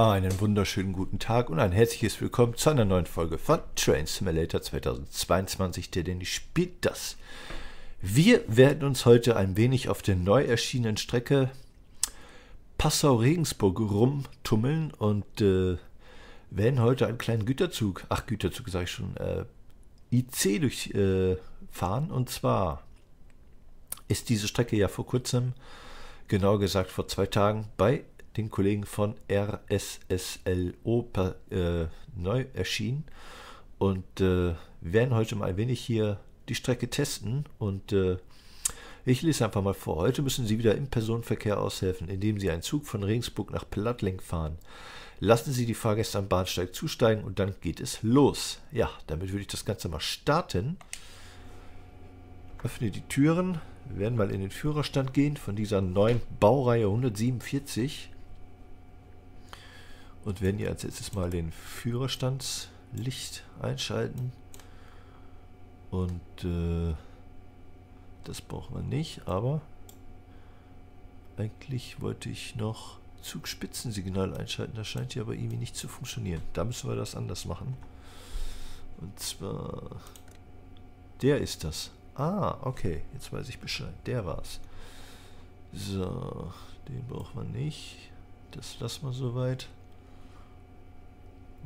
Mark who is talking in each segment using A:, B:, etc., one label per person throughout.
A: Einen wunderschönen guten Tag und ein herzliches Willkommen zu einer neuen Folge von Train Simulator 2022. Der Danny spielt das. Wir werden uns heute ein wenig auf der neu erschienenen Strecke Passau-Regensburg rumtummeln und äh, werden heute einen kleinen Güterzug, ach Güterzug sage ich schon, äh, IC durchfahren. Äh, und zwar ist diese Strecke ja vor kurzem, genau gesagt vor zwei Tagen, bei den Kollegen von RSSLO äh, neu erschienen. Und äh, werden heute mal ein wenig hier die Strecke testen. Und äh, ich lese einfach mal vor. Heute müssen Sie wieder im Personenverkehr aushelfen, indem Sie einen Zug von Regensburg nach Plattling fahren. Lassen Sie die Fahrgäste am Bahnsteig zusteigen und dann geht es los. Ja, damit würde ich das Ganze mal starten. Öffne die Türen. Werden mal in den Führerstand gehen von dieser neuen Baureihe 147 und werden hier als erstes mal den Führerstandslicht einschalten. Und äh, das braucht man nicht, aber eigentlich wollte ich noch Zugspitzensignal einschalten. Das scheint hier aber irgendwie nicht zu funktionieren. Da müssen wir das anders machen. Und zwar... Der ist das. Ah, okay. Jetzt weiß ich Bescheid. Der war's. So, den braucht man nicht. Das lassen wir soweit.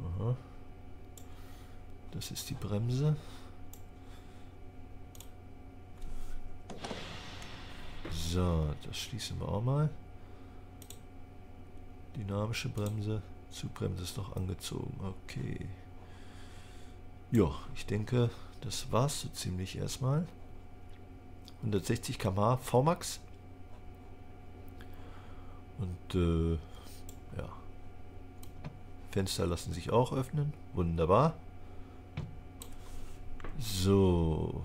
A: Aha. Das ist die Bremse. So, das schließen wir auch mal. Dynamische Bremse. Zugbremse ist noch angezogen. Okay. Ja, ich denke, das war's so ziemlich erstmal. 160 km/h VMAX. Und äh, ja. Fenster lassen sich auch öffnen. Wunderbar. So.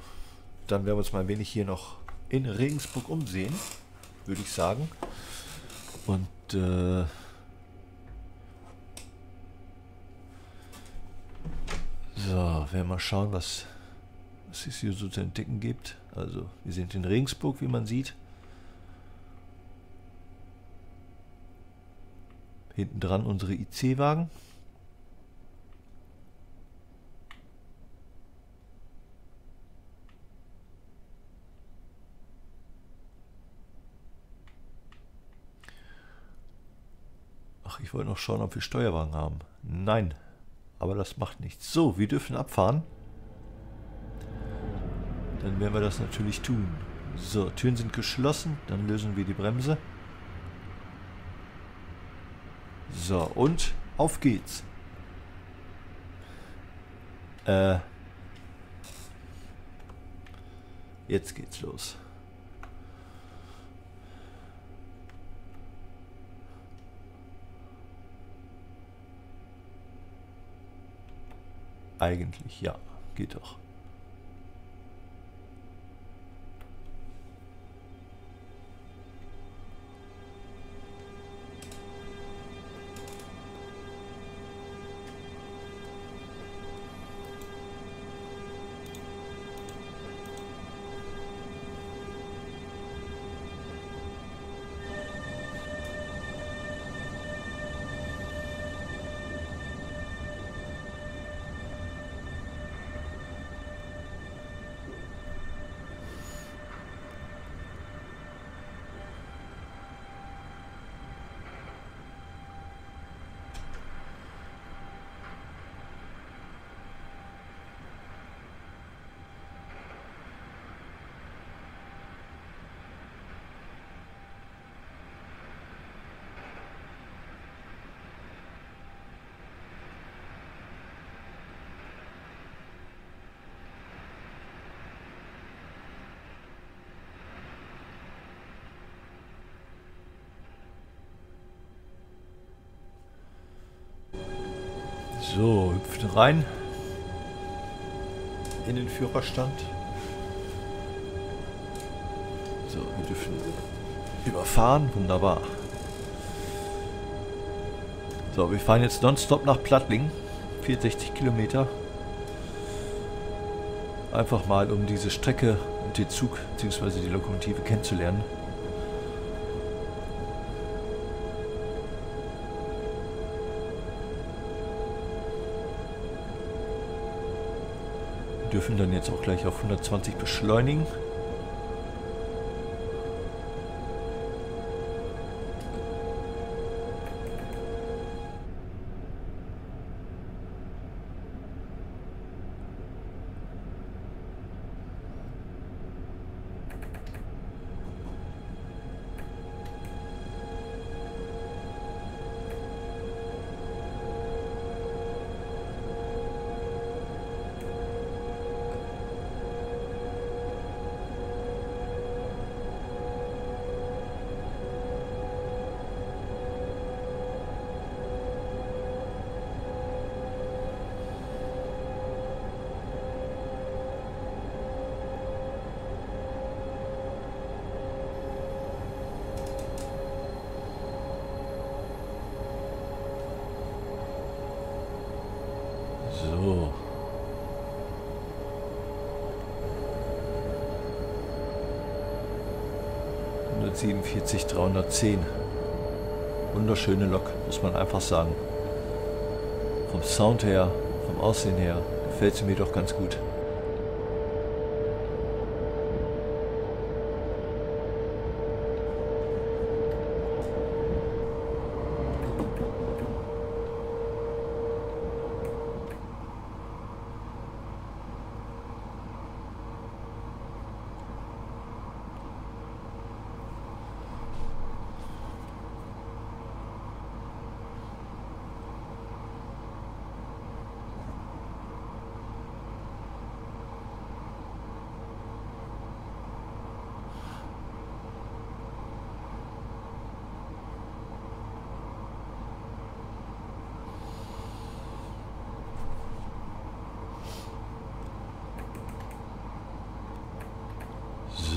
A: Dann werden wir uns mal ein wenig hier noch in Regensburg umsehen. Würde ich sagen. Und äh, So, werden wir mal schauen, was, was es hier so zu entdecken gibt. Also, wir sind in Regensburg, wie man sieht. Hinten dran unsere IC-Wagen. Ach, ich wollte noch schauen, ob wir Steuerwagen haben. Nein, aber das macht nichts. So, wir dürfen abfahren. Dann werden wir das natürlich tun. So, Türen sind geschlossen. Dann lösen wir die Bremse. So, und auf geht's. Äh. Jetzt geht's los. Eigentlich ja, geht doch. So, hüpft rein. In den Führerstand. So, wir dürfen überfahren. Wunderbar. So, wir fahren jetzt nonstop nach Plattling. 64 Kilometer. Einfach mal, um diese Strecke und den Zug bzw. die Lokomotive kennenzulernen. Dürfen dann jetzt auch gleich auf 120 beschleunigen. 47 310. Wunderschöne Lok, muss man einfach sagen. Vom Sound her, vom Aussehen her, gefällt sie mir doch ganz gut.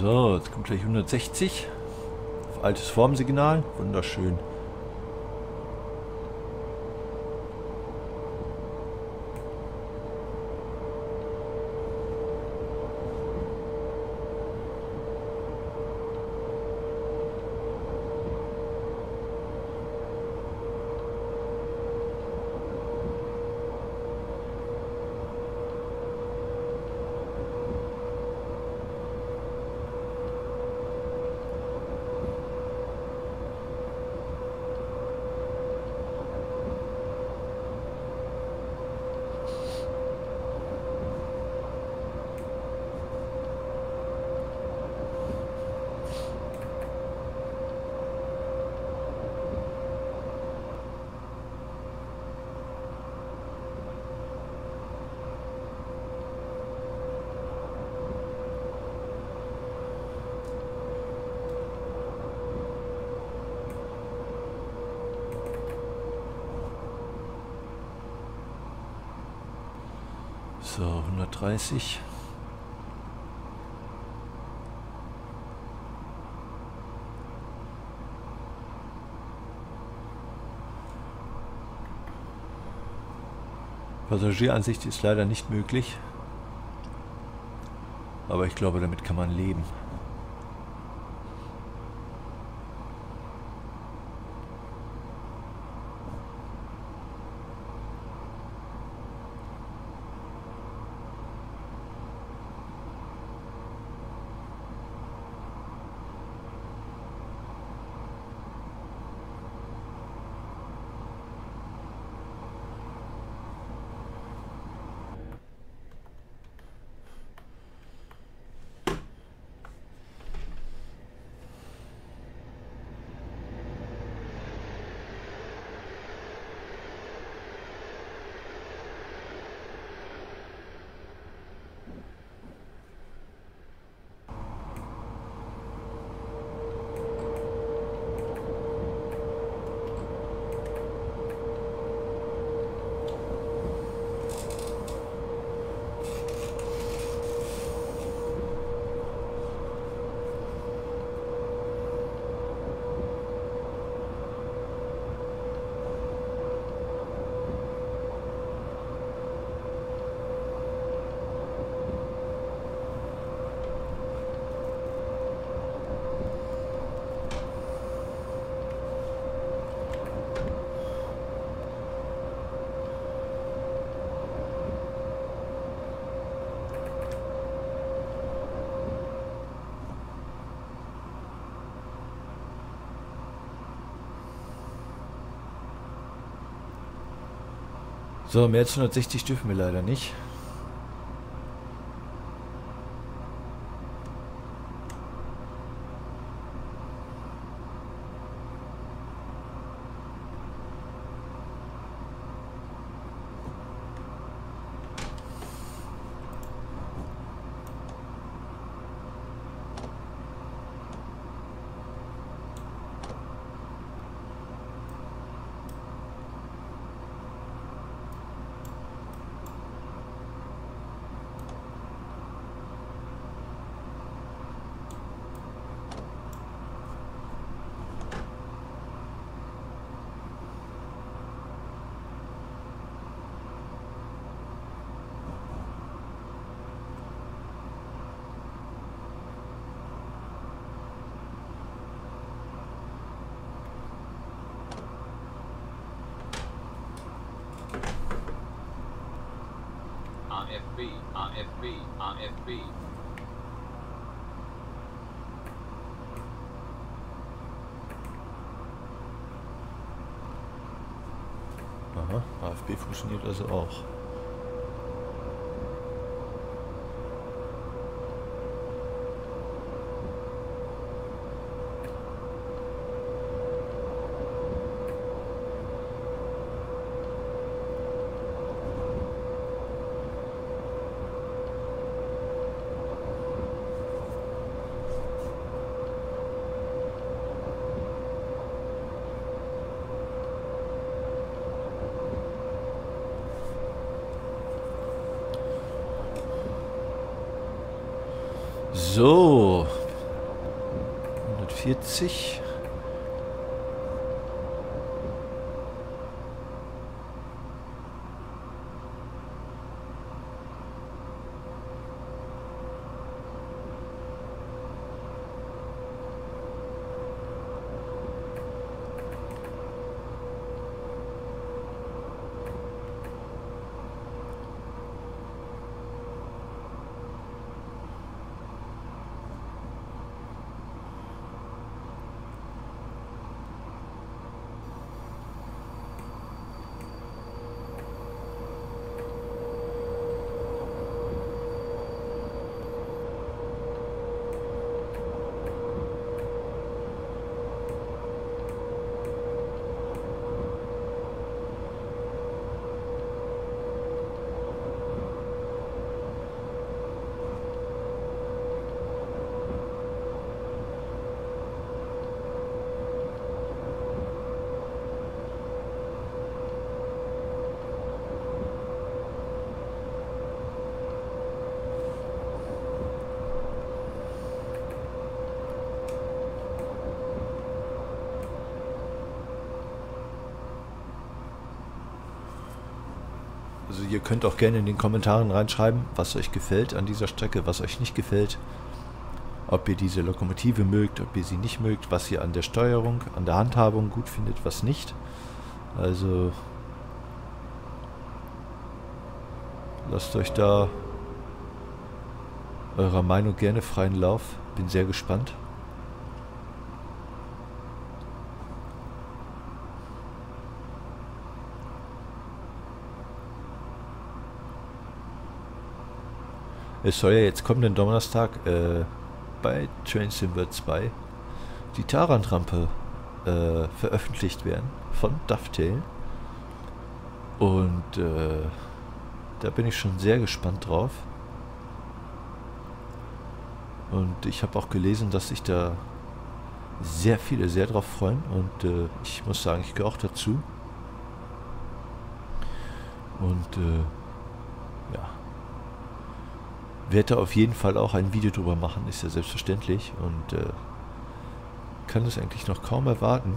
A: So, jetzt kommt gleich 160. Auf altes Formsignal. Wunderschön. So, 130. Passagieransicht ist leider nicht möglich. Aber ich glaube, damit kann man leben. So, mehr als 160 dürfen wir leider nicht. AFB funktioniert also auch. Also ihr könnt auch gerne in den Kommentaren reinschreiben, was euch gefällt an dieser Strecke, was euch nicht gefällt. Ob ihr diese Lokomotive mögt, ob ihr sie nicht mögt, was ihr an der Steuerung, an der Handhabung gut findet, was nicht. Also lasst euch da eurer Meinung gerne freien Lauf. Bin sehr gespannt. Es soll ja jetzt kommenden Donnerstag äh, bei Train Simber 2 die Taran-Rampe äh, veröffentlicht werden von Dovetail. Und äh, da bin ich schon sehr gespannt drauf. Und ich habe auch gelesen, dass sich da sehr viele sehr drauf freuen. Und äh, ich muss sagen, ich gehöre auch dazu. Und äh, werde auf jeden Fall auch ein Video drüber machen, ist ja selbstverständlich. Und äh, kann es eigentlich noch kaum erwarten,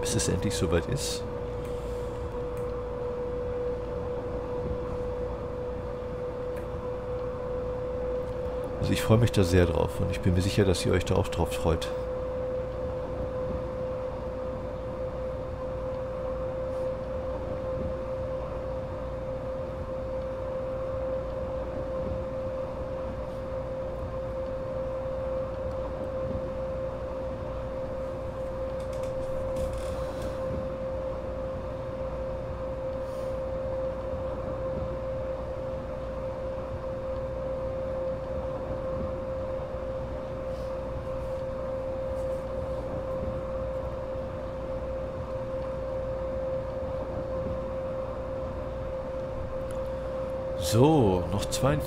A: bis es endlich soweit ist. Also ich freue mich da sehr drauf und ich bin mir sicher, dass ihr euch da auch drauf freut.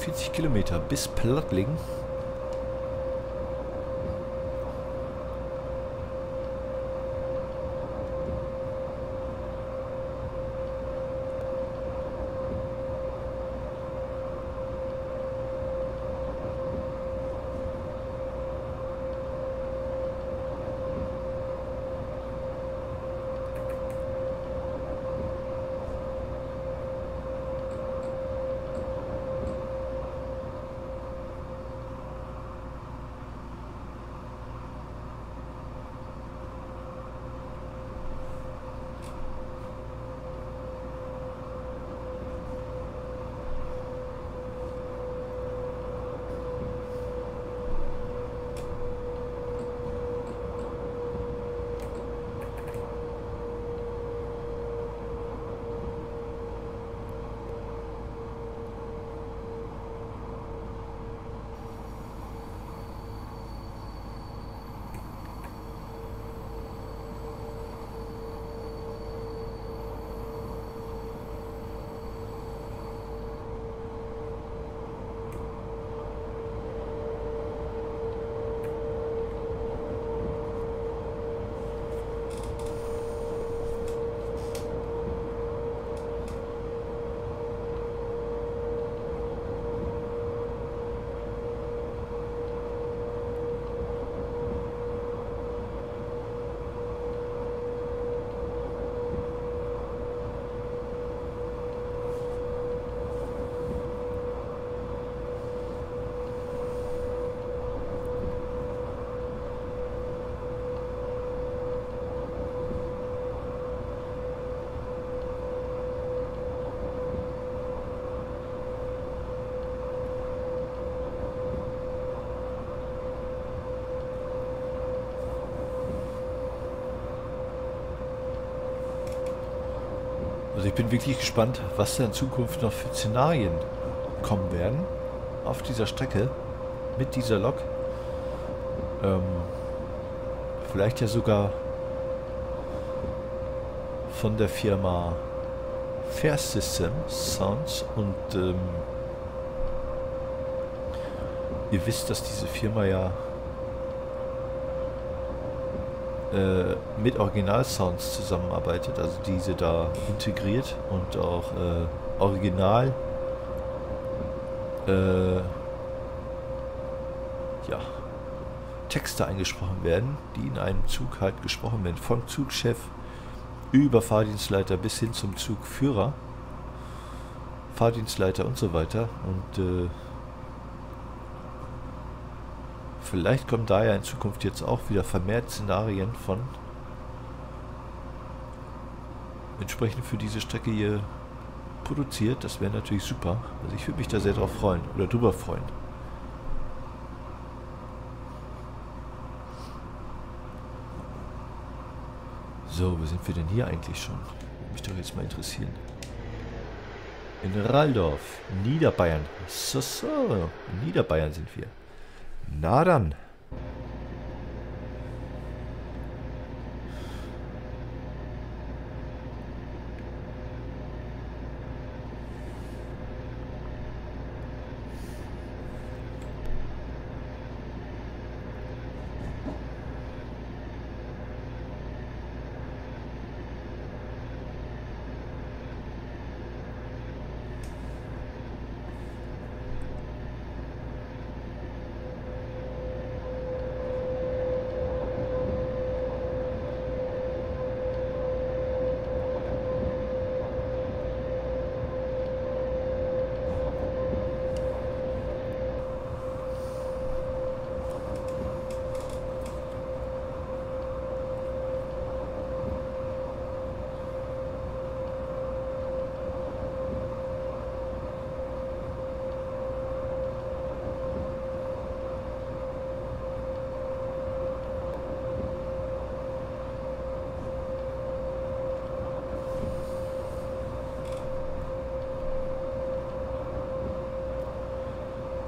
A: 40 Kilometer bis Plattling bin wirklich gespannt, was da in Zukunft noch für Szenarien kommen werden auf dieser Strecke mit dieser Lok. Ähm, vielleicht ja sogar von der Firma Fair System Sounds und ähm, ihr wisst, dass diese Firma ja äh, mit Original-Sounds zusammenarbeitet, also diese da integriert und auch äh, original äh, ja, Texte eingesprochen werden, die in einem Zug halt gesprochen werden, vom Zugchef über Fahrdienstleiter bis hin zum Zugführer, Fahrdienstleiter und so weiter. Und äh, Vielleicht kommen da ja in Zukunft jetzt auch wieder vermehrt Szenarien von entsprechend für diese Strecke hier produziert. Das wäre natürlich super. Also ich würde mich da sehr drauf freuen oder drüber freuen. So, wo sind wir denn hier eigentlich schon? Würde mich doch jetzt mal interessieren. In Raldorf, Niederbayern. So, so, in Niederbayern sind wir. Na dann.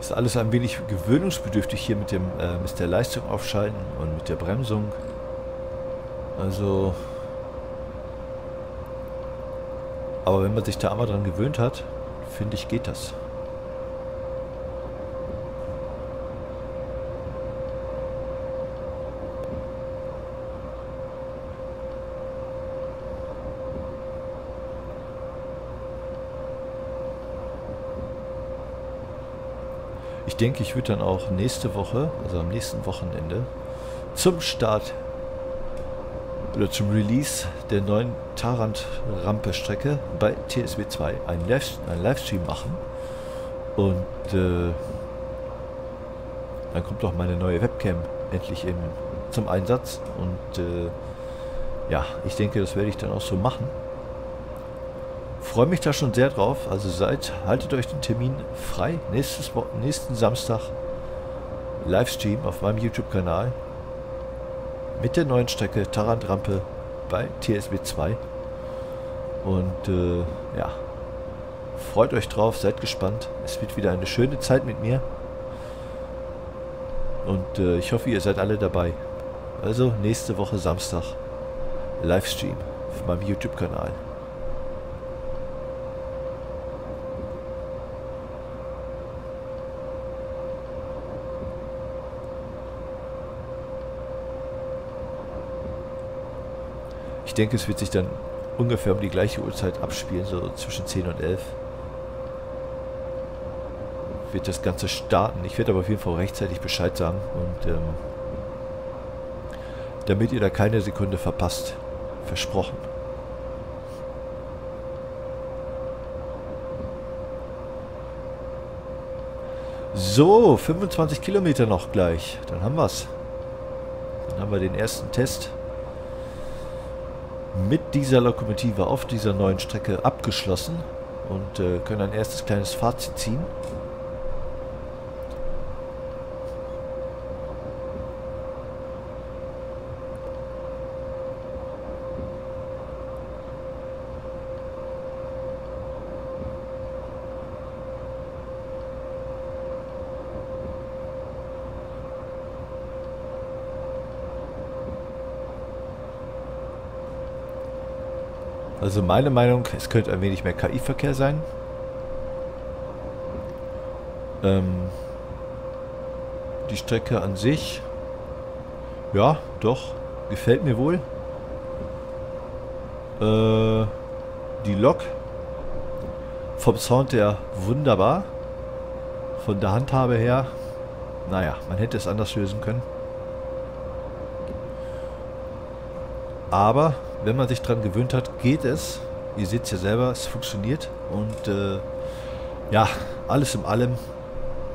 A: Ist alles ein wenig gewöhnungsbedürftig hier mit dem äh, mit der Leistung aufschalten und mit der Bremsung. Also. Aber wenn man sich da einmal dran gewöhnt hat, finde ich, geht das. Ich denke, ich würde dann auch nächste Woche, also am nächsten Wochenende, zum Start oder zum Release der neuen Tarant-Rampe-Strecke bei TSW 2 einen, Live einen Livestream machen. Und äh, dann kommt auch meine neue Webcam endlich im, zum Einsatz. Und äh, ja, ich denke, das werde ich dann auch so machen. Freue mich da schon sehr drauf. Also seid, haltet euch den Termin frei. Nächstes, nächsten Samstag Livestream auf meinem YouTube-Kanal mit der neuen Strecke Tarant-Rampe bei TSB 2. Und äh, ja, freut euch drauf, seid gespannt. Es wird wieder eine schöne Zeit mit mir. Und äh, ich hoffe, ihr seid alle dabei. Also nächste Woche Samstag Livestream auf meinem YouTube-Kanal. Denke, es wird sich dann ungefähr um die gleiche Uhrzeit abspielen, so zwischen 10 und 11 wird das Ganze starten. Ich werde aber auf jeden Fall rechtzeitig Bescheid sagen und ähm, damit ihr da keine Sekunde verpasst. Versprochen. So, 25 Kilometer noch gleich. Dann haben wir es. Dann haben wir den ersten Test mit dieser Lokomotive auf dieser neuen Strecke abgeschlossen und äh, können ein erstes kleines Fazit ziehen. Also meine Meinung, es könnte ein wenig mehr KI-Verkehr sein. Ähm, die Strecke an sich, ja, doch, gefällt mir wohl. Äh, die Lok vom Sound her wunderbar. Von der Handhabe her, naja, man hätte es anders lösen können. Aber wenn man sich dran gewöhnt hat, geht es. Ihr seht es ja selber, es funktioniert. Und äh, ja, alles in allem,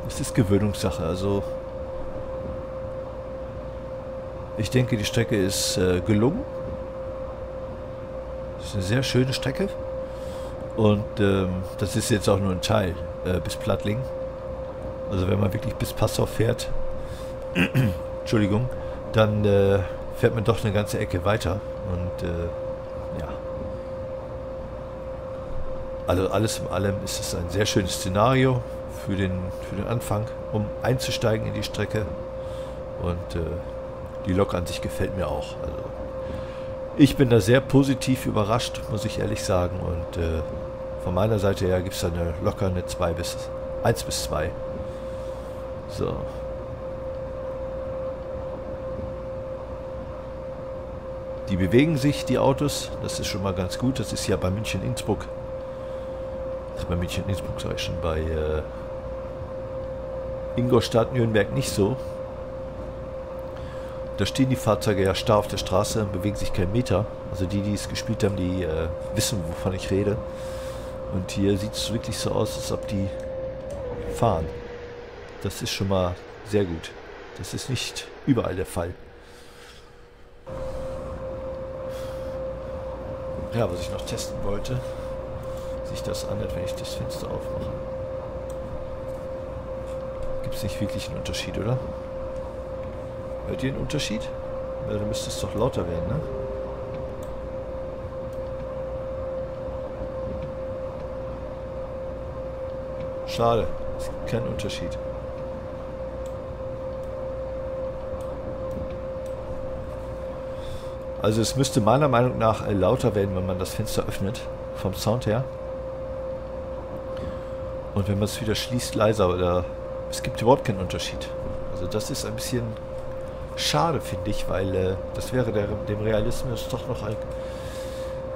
A: es ist Gewöhnungssache. Also ich denke, die Strecke ist äh, gelungen. Es ist eine sehr schöne Strecke. Und ähm, das ist jetzt auch nur ein Teil äh, bis Plattling. Also wenn man wirklich bis Passau fährt, Entschuldigung, dann äh, fährt man doch eine ganze Ecke weiter. Und äh, ja. Also alles in allem ist es ein sehr schönes Szenario für den, für den Anfang, um einzusteigen in die Strecke. Und äh, die Lok an sich gefällt mir auch. Also ich bin da sehr positiv überrascht, muss ich ehrlich sagen. Und äh, von meiner Seite her gibt es da eine locker eine 2 bis 1 bis 2. So. Die bewegen sich, die Autos. Das ist schon mal ganz gut. Das ist ja bei München-Innsbruck. Bei München-Innsbruck sage ich schon, bei äh, Ingolstadt, Nürnberg nicht so. Da stehen die Fahrzeuge ja starr auf der Straße und bewegen sich keinen Meter. Also die, die es gespielt haben, die äh, wissen, wovon ich rede. Und hier sieht es wirklich so aus, als ob die fahren. Das ist schon mal sehr gut. Das ist nicht überall der Fall. Ja, was ich noch testen wollte, sich das anhört, wenn ich das Fenster aufmache. Gibt es nicht wirklich einen Unterschied, oder? Hört ihr einen Unterschied? Ja, dann müsste es doch lauter werden, ne? Schade, es gibt keinen Unterschied. Also es müsste meiner Meinung nach äh, lauter werden, wenn man das Fenster öffnet, vom Sound her. Und wenn man es wieder schließt, leiser oder es gibt überhaupt keinen Unterschied. Also das ist ein bisschen schade, finde ich, weil äh, das wäre der, dem Realismus doch noch ein,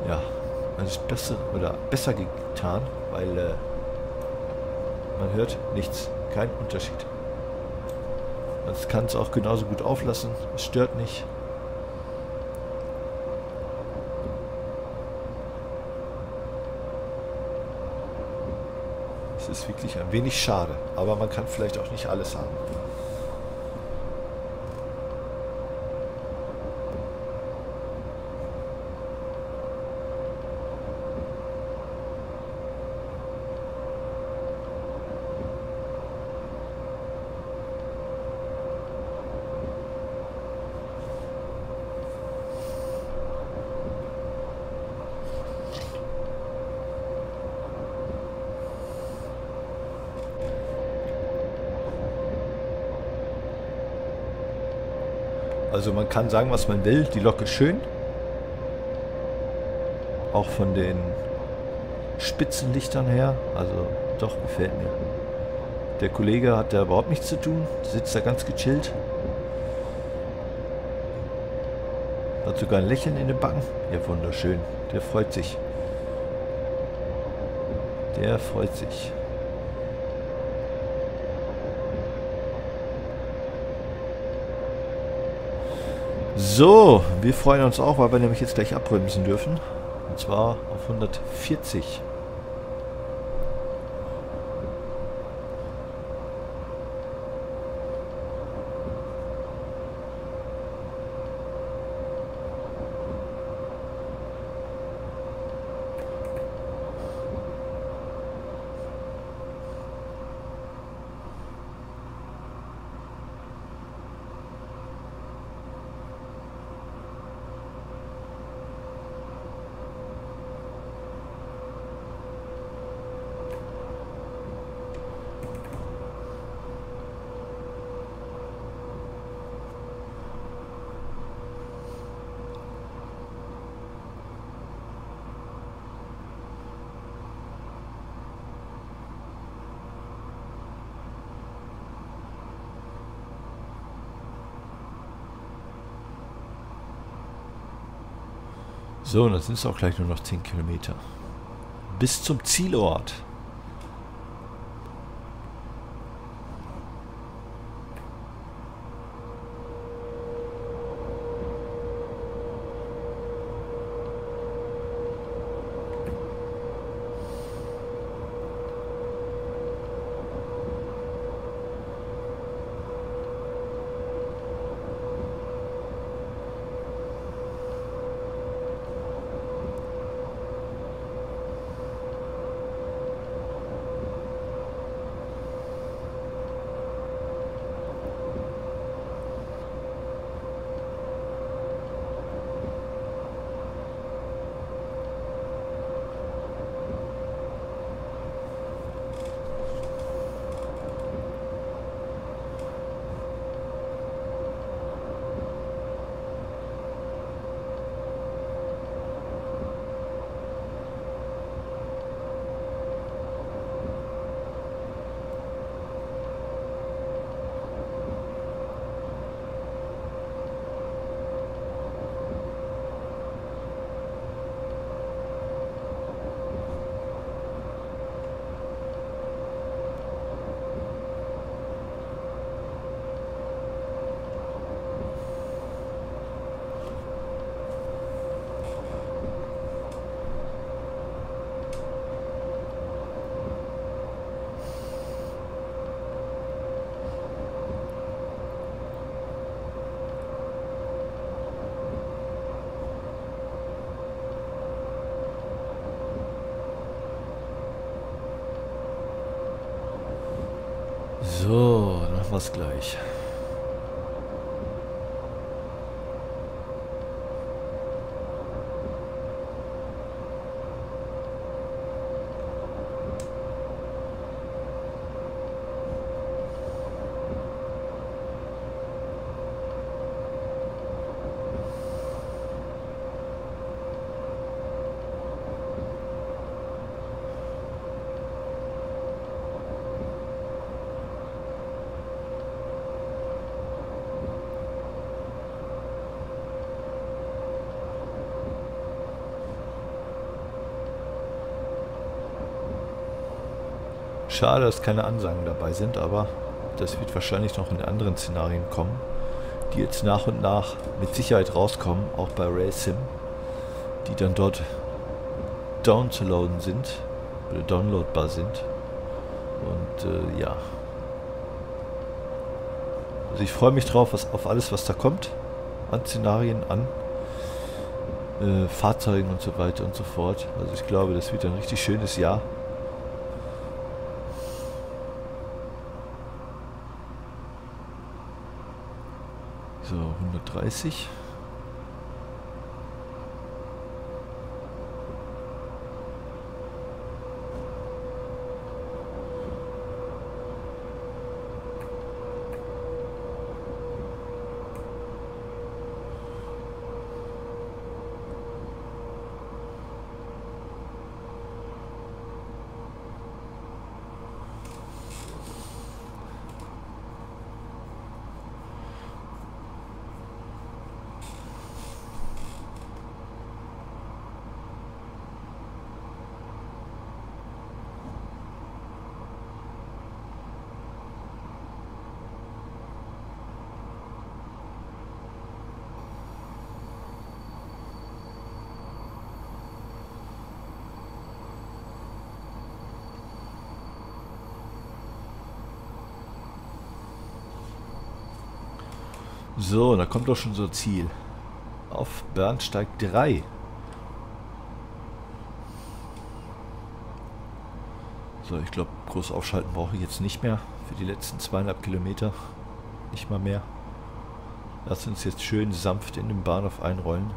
A: ja, also besser oder besser getan, weil äh, man hört nichts, kein Unterschied. Man kann es auch genauso gut auflassen, es stört nicht. Ist wirklich ein wenig schade, aber man kann vielleicht auch nicht alles haben. Also man kann sagen, was man will. Die Lok ist schön. Auch von den Spitzenlichtern her. Also doch, gefällt mir. Der Kollege hat da überhaupt nichts zu tun. Sitzt da ganz gechillt. Hat sogar ein Lächeln in den Backen. Ja, wunderschön. Der freut sich. Der freut sich. So, wir freuen uns auch, weil wir nämlich jetzt gleich abbremsen dürfen. Und zwar auf 140. So, und dann sind es auch gleich nur noch 10 Kilometer. Bis zum Zielort. So, dann machen wir es gleich. Schade, dass keine Ansagen dabei sind, aber das wird wahrscheinlich noch in anderen Szenarien kommen, die jetzt nach und nach mit Sicherheit rauskommen, auch bei RaySim, die dann dort downzuladen sind oder downloadbar sind. Und äh, ja. Also ich freue mich drauf, was, auf alles, was da kommt. An Szenarien, an äh, Fahrzeugen und so weiter und so fort. Also ich glaube, das wird ein richtig schönes Jahr. So, 130. So, da kommt doch schon so Ziel. Auf Bernsteig 3. So, ich glaube, groß aufschalten brauche ich jetzt nicht mehr. Für die letzten zweieinhalb Kilometer. Nicht mal mehr. Lass uns jetzt schön sanft in den Bahnhof einrollen.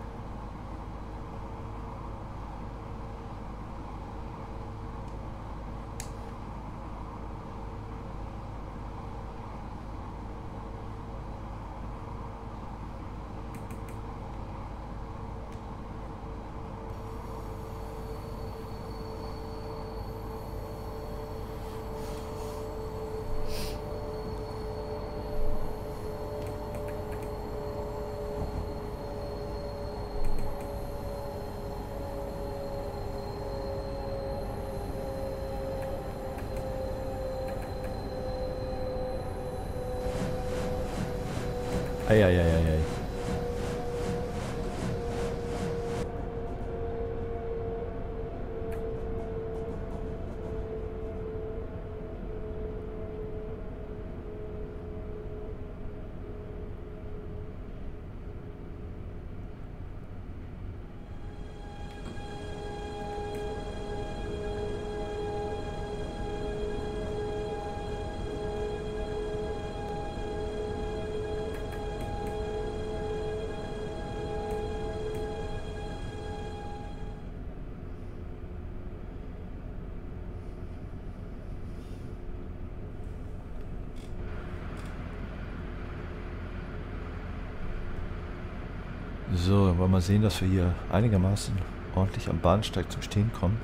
A: So, wollen wir sehen, dass wir hier einigermaßen ordentlich am Bahnsteig zum Stehen kommen.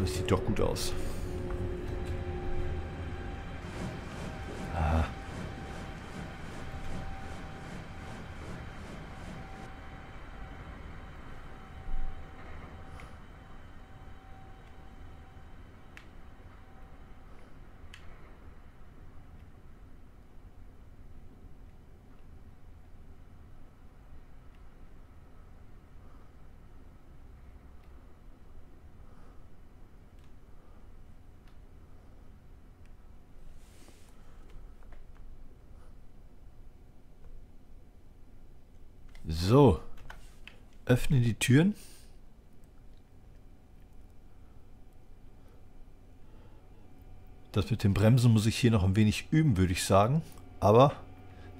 A: Das sieht doch gut aus. So. Öffne die Türen. Das mit dem Bremsen muss ich hier noch ein wenig üben, würde ich sagen. Aber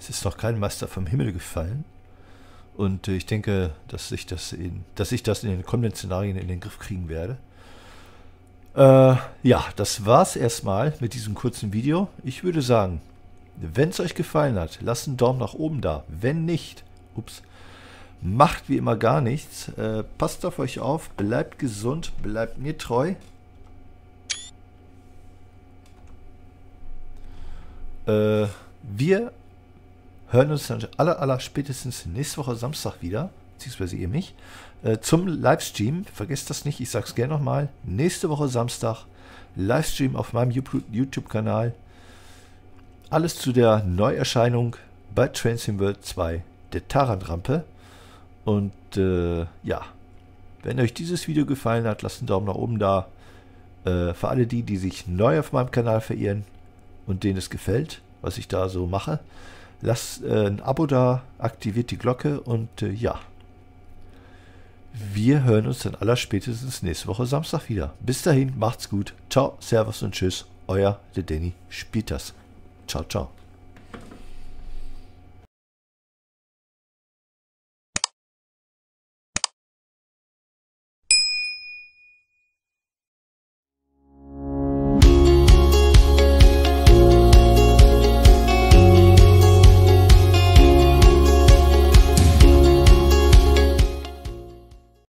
A: es ist noch kein Meister vom Himmel gefallen. Und äh, ich denke, dass ich das in, dass ich das in den kommenden Szenarien in den Griff kriegen werde. Äh, ja, das war's erstmal mit diesem kurzen Video. Ich würde sagen, wenn es euch gefallen hat, lasst einen Daumen nach oben da. Wenn nicht, ups, macht wie immer gar nichts. Äh, passt auf euch auf, bleibt gesund, bleibt mir treu. Äh, wir hören uns dann aller, aller spätestens nächste Woche Samstag wieder, beziehungsweise ihr mich, äh, zum Livestream. Vergesst das nicht, ich sag's gerne nochmal. Nächste Woche Samstag Livestream auf meinem YouTube-Kanal. Alles zu der Neuerscheinung bei Train World 2, der Taran-Rampe. Und äh, ja, wenn euch dieses Video gefallen hat, lasst einen Daumen nach oben da. Äh, für alle die, die sich neu auf meinem Kanal verirren und denen es gefällt, was ich da so mache, lasst äh, ein Abo da, aktiviert die Glocke und äh, ja. Wir hören uns dann aller spätestens nächste Woche Samstag wieder. Bis dahin, macht's gut. Ciao, Servus und Tschüss. Euer der Danny Spielters. Ciao, ciao.